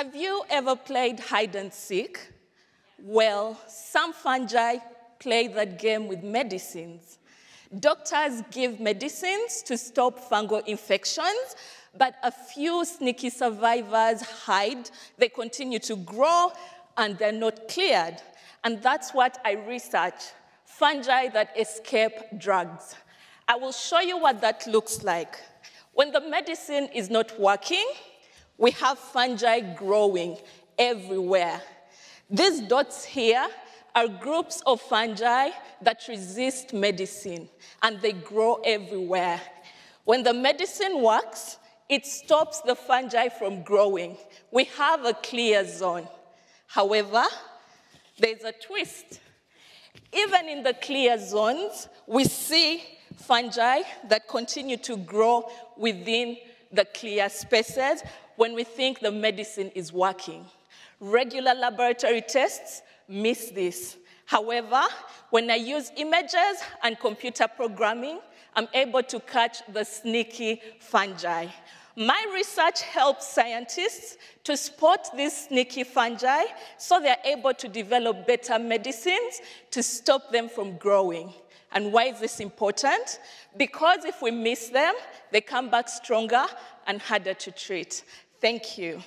Have you ever played hide and seek? Well, some fungi play that game with medicines. Doctors give medicines to stop fungal infections, but a few sneaky survivors hide. They continue to grow and they're not cleared. And that's what I research fungi that escape drugs. I will show you what that looks like. When the medicine is not working, we have fungi growing everywhere. These dots here are groups of fungi that resist medicine, and they grow everywhere. When the medicine works, it stops the fungi from growing. We have a clear zone. However, there's a twist. Even in the clear zones, we see fungi that continue to grow within the clear spaces when we think the medicine is working. Regular laboratory tests miss this. However, when I use images and computer programming, I'm able to catch the sneaky fungi. My research helps scientists to spot these sneaky fungi so they're able to develop better medicines to stop them from growing. And why is this important? Because if we miss them, they come back stronger and harder to treat. Thank you.